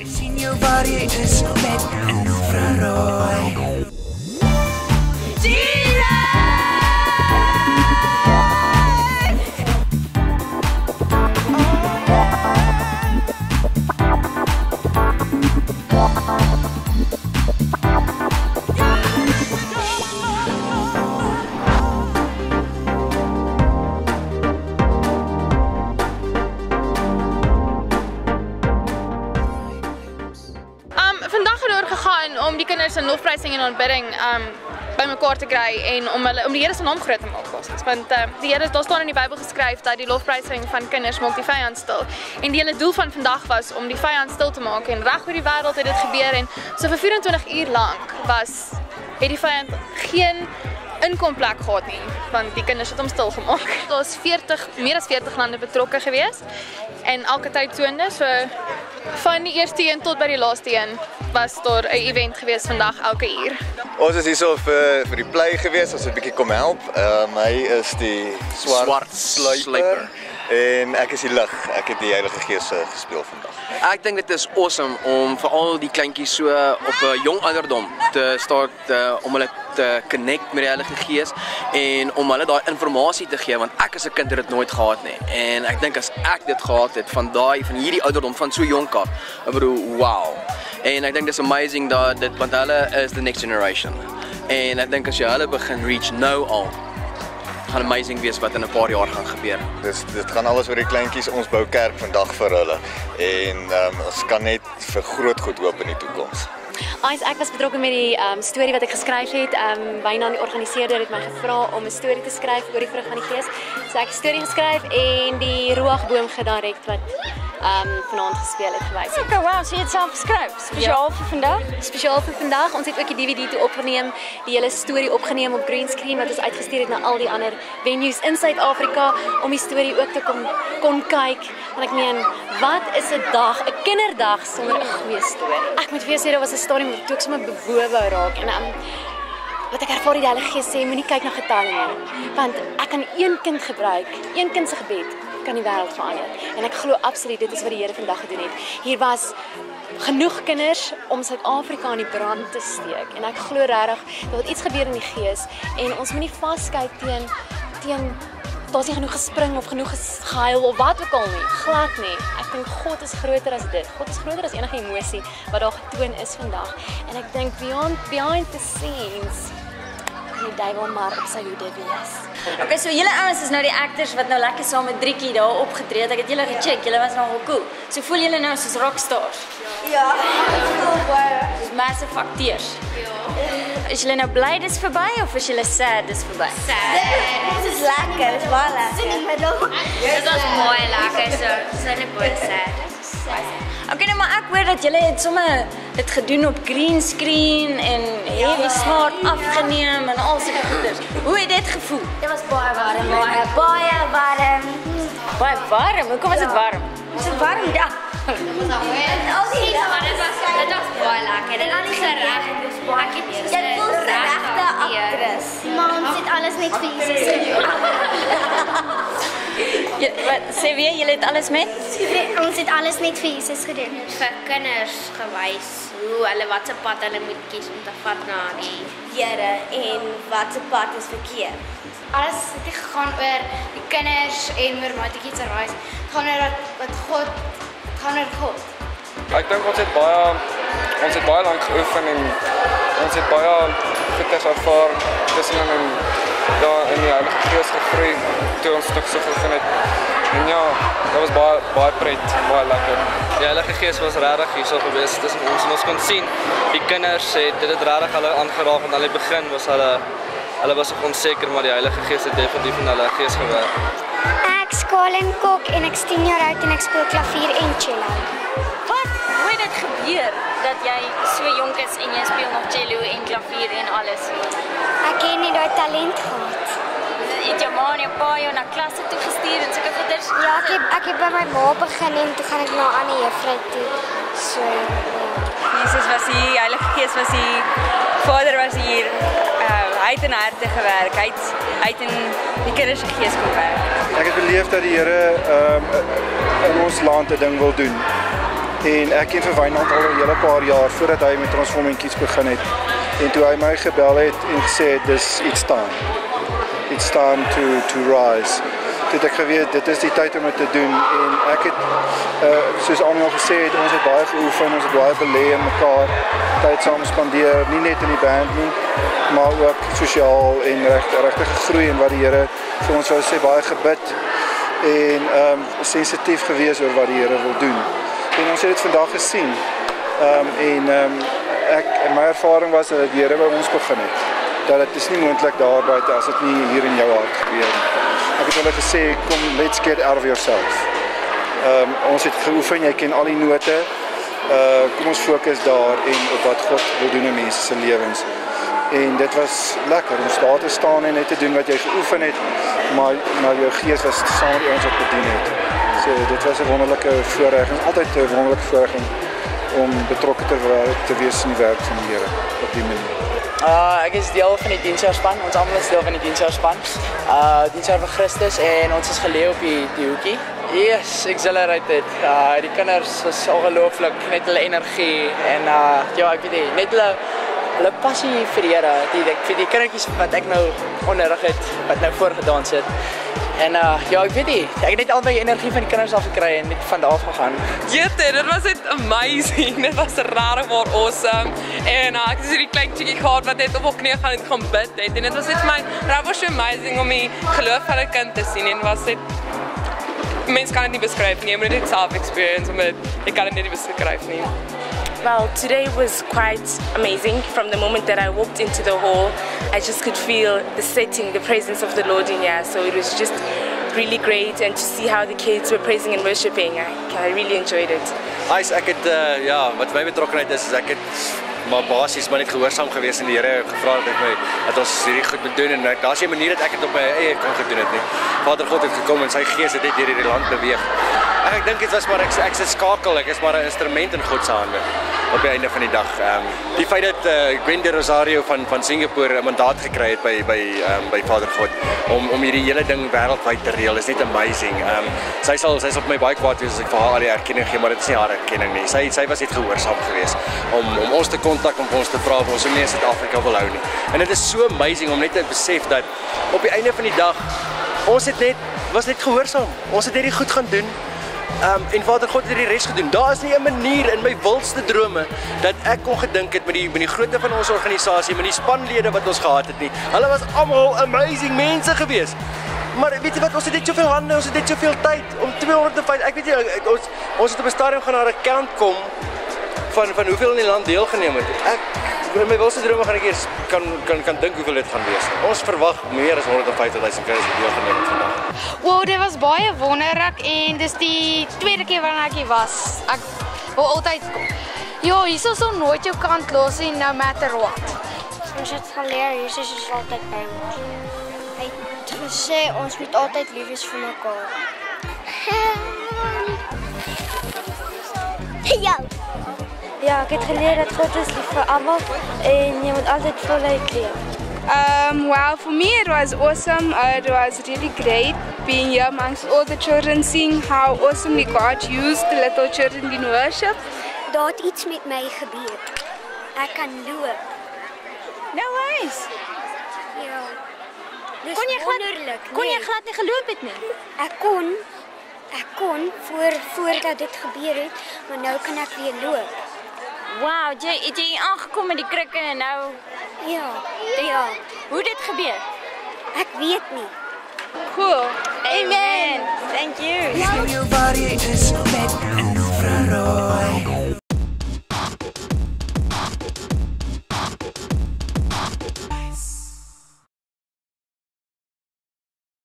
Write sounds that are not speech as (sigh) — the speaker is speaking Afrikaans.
Ek sien jou waar kinders in lofprysing en aanbidding um bymekaar te kry en om om die Here se naam groot te basies. Want uh, die Here daar staan in die Bybel geskryf dat die lofprysing van kinders maak die vyand stil. En die hele doel van vandag was om die vyand stil te maak en reg oor die wêreld het dit gebeur en so vir 24 uur lank was het die vyand geen inkomplek gehad nie want die kinders het hom stil gemaak. (laughs) Daar's 40 meer as 40 lande betrokke gewees en elke tyd toonde so van die eerste een tot by die laaste een was daar 'n event gewees vandag elke uur. Ons is hierso vir vir die play gewees, ons het 'n bietjie kom help. Ehm um, hy is die swart, Swart sluiper sluiper. en ek is die lig. Ek het die Heilige Gees uh, gespeel vandag. Ek dink dit is awesome om vir al die kleintjies so op 'n jong ouderdom te start uh, om hulle te connect met die Heilige Gees en om hulle daai inligting te gee want ek as 'n kind het dit nooit gehad nie. En ek dink as ek dit gehad het van daai van hierdie ouderdom van so jonk af, ek bedoel wow. En ek dink dis amazing dat dit want hulle is the next generation. En ek dink as jy hulle begin reach nou al gaan amazing wees wat in 'n paar jaar gaan gebeur. Dis dit gaan alles oor die kleintjies. Ons bou kerk vandag vir hulle en um, ons kan net vir groot goed hoop in die toekoms. Ais, ek was betrokke met die um, storie wat ek geskryf het. Ehm um, byna die organiseerder het my gevra om 'n storie te skryf oor die vrug van die Gees. So ek het 'n storie geskryf en die roogboom gedirek wat ehm um, vanaand gespeel het gewys. Okay, wow, so jy het self geskryf spesiaal vir vandag? Spesiaal vir vandag. Ons het ook die DVD toe opgeneem, die hele storie opgeneem op green screen wat ons uitgestuur het na al die ander venues in Suid-Afrika om die storie ook te kom kon kyk. Want ek meen, wat is 'n dag, 'n kinderdag sonder 'n goeie storie? Ek moet vir jou sê daar was 'n stadium toe ek sommer bewoe wou raak en um, wat ek ervaar die Heilige Gees sê, moenie kyk na getalle nie, want ek kan een kind gebruik, een kind se gebed kan die wêreld verander. En ek glo absoluut dit is wat die Here vandag gedoen het. Hier was genoeg kinders om Suid-Afrika in die brand te steek en ek glo regtig dat iets gebeur in die gees en ons moenie vaskyk teen teen daar's nie genoeg gespring of genoeg gehuil of wat ook al nie. Glad nie. Ek dink God is groter as dit. God is groter as enige emosie wat daar getoon is vandag. En ek dink beyond behind the scenes die duiwel maar op sy hoede wees. Okay, so julle ouens is nou die actors wat nou lekker saam met Driekie daar opgetree het. Ek het julle gecheck. Julle was nogal cool. So voel julle nou soos rockstars? Ja, voel baie. Soos massive akteurs. Ja. Is julle nou bly dis verby of is julle sad dis verby? Dit is lekker, dit is baie lekker. Sien my dog. Dit was baie lekker so. Dis net baie sad. Okay, nou maar ek hoor dat julle het sommer dit gedoen op green screen en heavy smart afgeneem en al sulke goeders. Hoe het dit gevoel? Dit was baie warm. Baie baie warm. Baie warm. Hoekom was dit warm? Was dit warm? Ja. Al die Maar dit was dit was baie lekker. Dit was gereg. Ek het Jy voel so regte aktris. Maar ons het alles net vir Jesus gedoen. Wat sê weer julle het alles met? Ons het alles net vir Jesus gedoen. vir kinders gewys hoe hulle watse pad hulle moet kies om te vat na die Here en wat se pad is verkeerd. alles het gegaan oor die kinders en oor maatjies se reis. Het gaan oor wat wat God het gaan oor God. Ek dink ons het baie ons het baie lank geoefen en ons het baie goeders ervaar tussenin en daar in die Heilige Gees gegroei toe ons nog so gevind het. En ja, dit was baie baie pret, baie lekker. Die Heilige Gees was regtig hierso gewees tussen ons en ons kon sien die kinders het dit het regtig hulle aangeraak want aan die begin was hulle hulle was onseker maar die Heilige Gees het definitief in hulle gees gewerk. Ek skaal en kok en ek 10 jaar oud en ek speel klavier en cello. Wat? Hoe het dit gebeur dat jy so jonk is en jy speel nog cello en klavier en alles? Ek het net daai talent gehad. Het jou ma en jou pa jou na klasse toe gestuur en sulke goeders? Ja, ek het ek het by my ma begin en toe gaan ek na 'n ander juffrou toe. So. Jesus was hier, Heilige Gees was hier, Vader was hier. Uh, hy het in harte gewerk. Hy het hy het in die kinders se gees kom werk. Ek het beleef dat die Here ehm um, in ons land 'n ding wil doen. En ek ken vir Wynand al 'n hele paar jaar voordat hy met transformingkies begin het. En toe hy my gebel het en gesê het dis iets time. It's time to to rise. Dit ek geweet dit is die tyd om dit te doen en ek het uh soos Anja gesê het ons het baie geoefen, ons het baie belê in mekaar, tyd saam spandeer, nie net in die band nie, maar ook sosiaal en regtig regtig gegroei en wat die Here vir ons wou sê baie gebid en ehm um, sensitief gewees oor wat die Here wil doen. En ons het dit vandag gesien. Ehm um, en ehm um, ek en my ervaring was dat die Here by ons begin het. Dat dit is nie moontlik daar buite as dit nie hier in jou hart gebeur nie. Ek het hulle gesê kom let's get out of yourself. Ehm um, ons het geoefen, jy ken al die note. Uh kom ons fokus daar en op wat God wil doen in mense se lewens. En dit was lekker om daar te staan en net te doen wat jy geoefen het, maar maar jou gees was saam met ons wat bedien het. So dit was 'n wonderlike voorreg. Is altyd 'n wonderlike voorreg om om betrokke te te wees in die werk van die Here op die manier. Uh ek is deel van die diensspan. Ons almal is deel van die diensspan. Uh diensjaar vir Christus en ons is geleë op die die hoekie. Yes, exhilarated. Uh die kinders is ongelooflik net hulle energie en uh ja, ek weet nie, net hulle hulle passie vir die Here. Die ek vir die kindertjies wat ek nou onderrig het, wat nou voorgedans het. En uh ja, ek weet nie, ek het net al my energie van die kinders af gekry en net van daar af gegaan. Jette, dit was net amazing. (laughs) Dit was regtig maar awesome. En uh, ek het hierdie klein chickie gehad wat net op haar knie gaan en gaan bid het. En dit was net my regtig so amazing om die geloof van 'n kind te sien en was dit mens kan dit nie beskryf nie, jy moet dit self experience om dit ek kan dit nie beskryf nie. Well, today was quite amazing. From the moment that I walked into the hall, I just could feel the setting, the presence of the Lord in here. So it was just really great and to see how the kids were praising and worshiping. I, I really enjoyed it. Hy's ek het uh, ja, wat my betrokkenheid is, is ek het maar basies maar net gehoorsaam gewees en die Here gevra dat ek my dat ons hierdie goed moet doen en daar's 'n manier dat ek dit op my eie kan gedoen het nie. Vader God het gekom en sy gees het net hierdie land beweeg. En ek dink dit was maar ek ek's 'n skakel, ek is maar 'n instrument in God se hande op die einde van die dag. Ehm um, die feit dat uh, Gwen de Rosario van van Singapore 'n mandaat gekry het by by ehm um, by Vader God om om hierdie hele ding wêreldwyd te reël is net amazing. Ehm um, sy sal sy sal op my baie kwaad wees as ek vir haar al die erkenning gee, maar dit is nie haar erkenning nie. Sy sy was net gehoorsaam geweest om om ons te kontak om ons te vra of ons nie in Suid-Afrika wil hou nie. En dit is so amazing om net te besef dat op die einde van die dag ons het net was net gehoorsaam. Ons het hierdie goed gaan doen. Um en Vader God het die res gedoen. Daar is nie 'n manier in my wildste drome dat ek kon gedink het met die met die grootte van ons organisasie, met die spanlede wat ons gehad het nie. Hulle was almal amazing mense gewees. Maar weet jy wat, ons het net soveel hande, ons het net soveel tyd om 205 ek weet nie ons ons het op 'n stadium gaan na 'n count kom van van hoeveel in die land deelgeneem het. Ek in my wildste drome gaan ek eers kan kan kan dink hoeveel dit gaan wees. Ons verwag meer as 150 000 kinders wat deelgeneem het vandag. Wow, dit was baie wonderlik en dis die tweede keer wanneer ek hier was. Ek wil altyd kom. Ja, hier is so nooit jou kant los nie, no matter what. Ons het geleer Jesus is altyd by ons. Hy het gesê ons moet altyd lief wees vir mekaar. (laughs) Ja. Ja, ek het geleer dat God is lief vir almal en jy moet altyd voluit leef. Um, well, for me it was awesome. Uh, it was really great being here amongst all the children, seeing how awesomely God used the little children in worship. Daar het iets met my gebeur. Ek kan loop. No worries. Ja. Dis Kon jy glad- kon jy nee. glad nie geloop het nie? Ek kon ek kon voor voordat dit gebeur het, maar nou kan ek weer loop. Wow, jy het jy hier aangekom met die krikke en nou Ja. Ja. Hoe dit gebeur? Ek weet nie. Cool. Amen. Thank you. Jou body is met infrarooi.